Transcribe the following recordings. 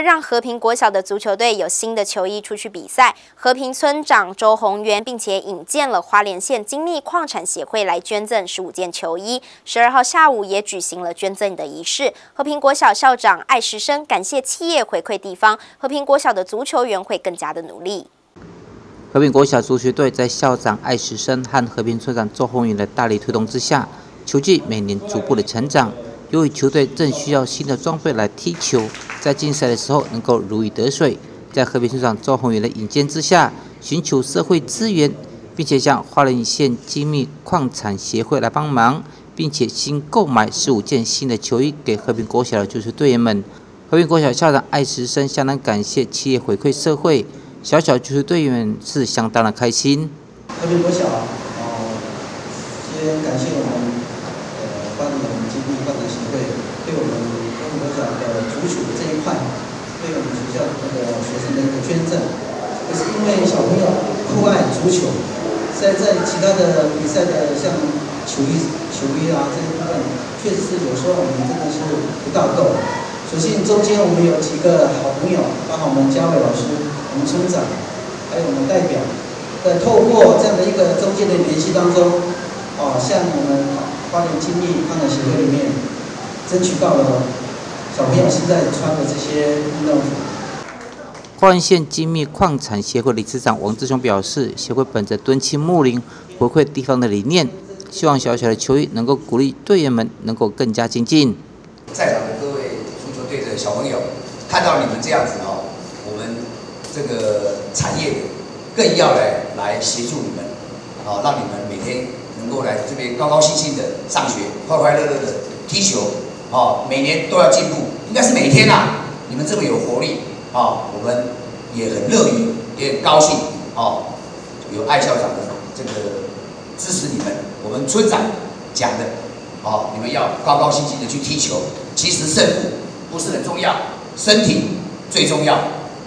让和平国小的足球队有新的球衣出去比赛，和平村长周宏源并且引荐了花莲县精密矿产协会来捐赠十五件球衣。十二号下午也举行了捐赠的仪式。和平国小校长艾时生感谢企业回馈地方，和平国小的足球员会更加的努力。和平国小足球队在校长艾时生和和平村长周宏源的大力推动之下，球技每年逐步的成长。由于球队正需要新的装备来踢球，在竞赛的时候能够如鱼得水，在和平村长周宏源的引荐之下，寻求社会资源，并且向花莲县精密矿产协会来帮忙，并且新购买十五件新的球衣给和平国小的足球队员们。和平国小校长艾时生相当感谢企业回馈社会，小小足球队员们是相当的开心。和平国小，哦，先感谢我们。帮我们经济发展协会对我们中国小的足球这一块，对我们学校那个学生的一个捐赠，也是因为小朋友酷爱足球，在在其他的比赛的像球衣、球衣啊这一部分，确实是有时候我们真的是不大够。所幸中间我们有几个好朋友，包括我们嘉伟老师、我们村长，还有我们代表，在透过这样的一个中间的联系当中，哦，向我们。花莲精密矿产协会里面争取到了小朋友现在穿的这些运动服。花莲县精密矿产协会理事长王志雄表示，协会本着敦亲睦邻、回馈地方的理念，希望小小的球衣能够鼓励队员们能够更加精进。在场的各位足球队的小朋友，看到你们这样子哦，我们这个产业更要来来协助你们，哦让你们每天。能够来这边高高兴兴的上学，快快乐乐的踢球，哦，每年都要进步，应该是每天啊。你们这么有活力，哦，我们也很乐于，也很高兴，哦，有艾校长的这个支持你们。我们村长讲的，哦，你们要高高兴兴的去踢球。其实胜负不是很重要，身体最重要，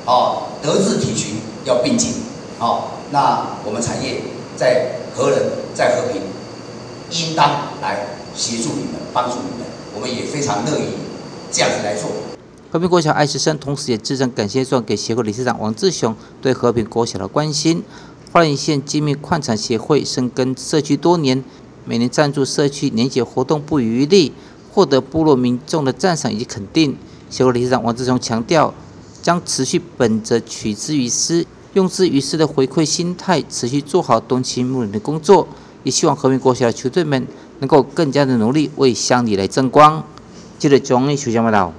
哦，德智体群要并进，哦，那我们产业在何人，在和平。应当来协助你们，帮助你们，我们也非常乐意这样子来做。和平国小爱学生同时也致赠感谢状给协会理事长王志雄对和平国小的关心。花莲县精密矿产协会深耕社区多年，每年赞助社区年节活动不遗余力，获得部落民众的赞赏以及肯定。协会理事长王志雄强调，将持续本着取之于私、用之于私的回馈心态，持续做好敦亲睦邻的工作。也希望和平国小的球队们能够更加的努力，为乡里来争光。记得中央气象报道。